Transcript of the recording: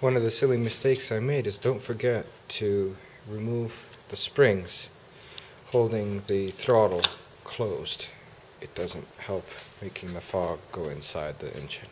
One of the silly mistakes I made is don't forget to remove the springs holding the throttle closed. It doesn't help making the fog go inside the engine.